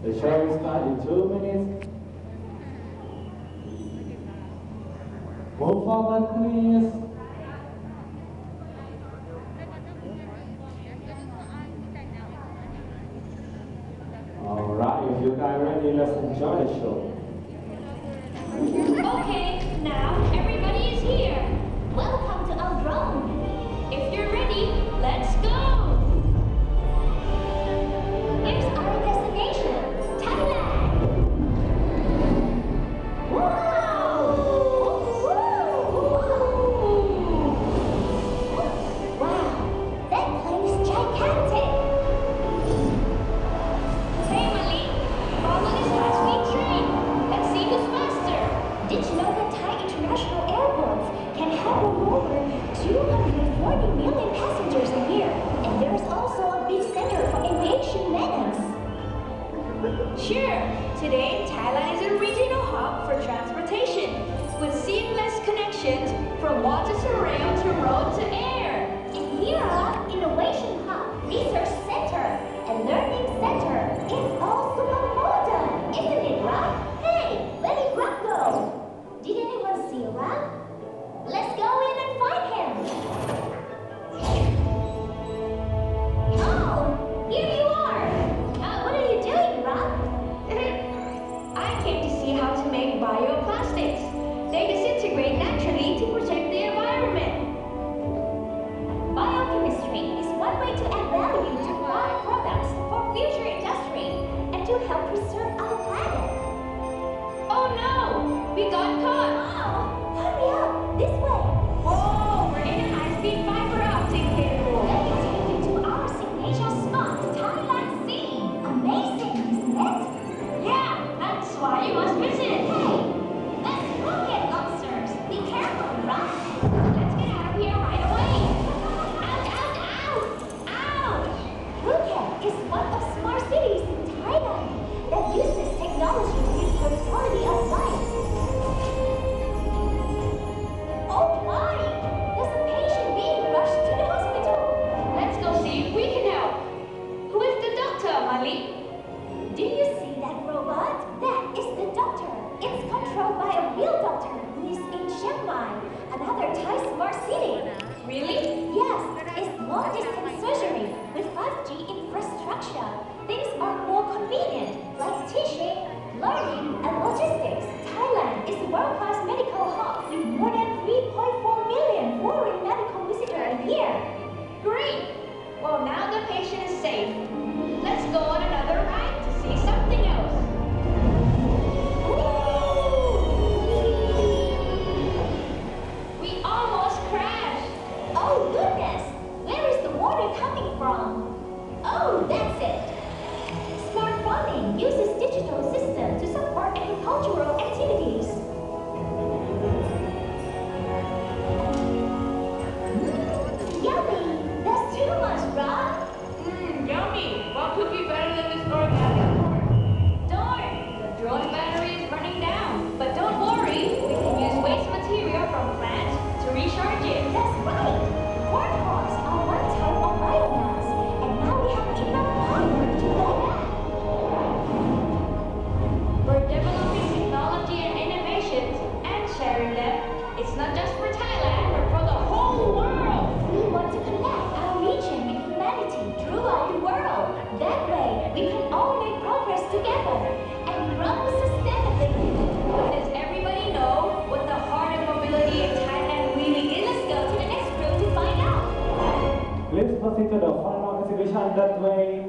The show will start in two minutes. Move forward, please. Alright, if you guys are ready, let's enjoy the show. Okay, now everybody. It's Is long-distance surgery with 5G infrastructure. Things are more convenient, like teaching, learning, and logistics. Thailand is a world-class medical hub. from? Oh, that's it. Smart farming uses digital systems to support agricultural activities. that way.